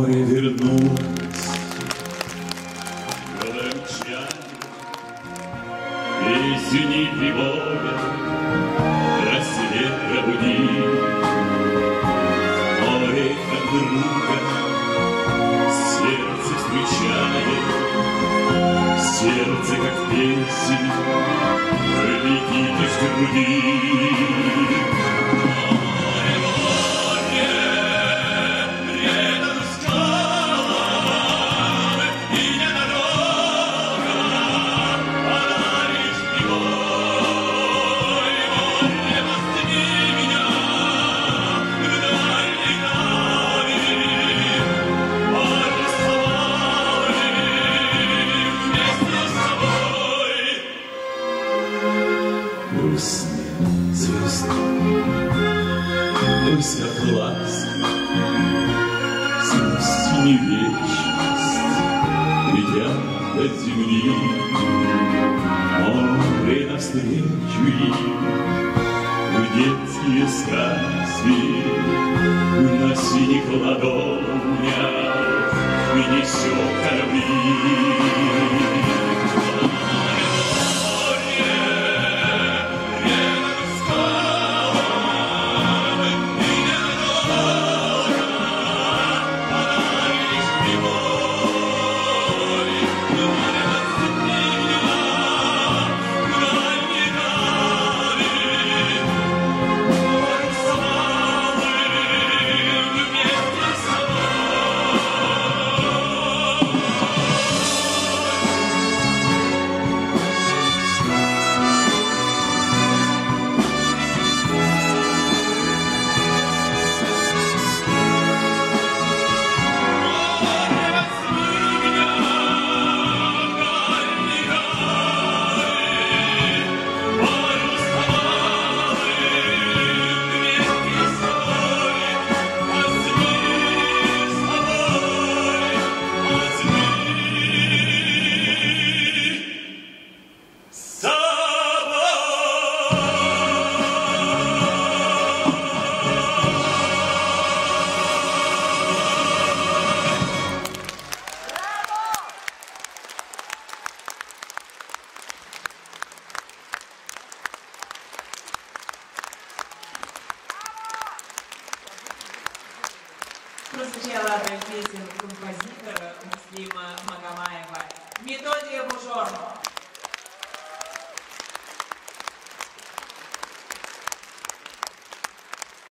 домой вернусь. Крымчане, песни и море, рассвет пробуди. Море от друга сердце встречает, сердце как песень, пролетит из груди. Грустные звезды, мысль о глаз, Сквозь не вечность, летят от земли, Море навстречу им, в детские сказки, На синих ладонях несет корабли. прозвучала песен композитора Муслима Магомаева «Методия Бужорова».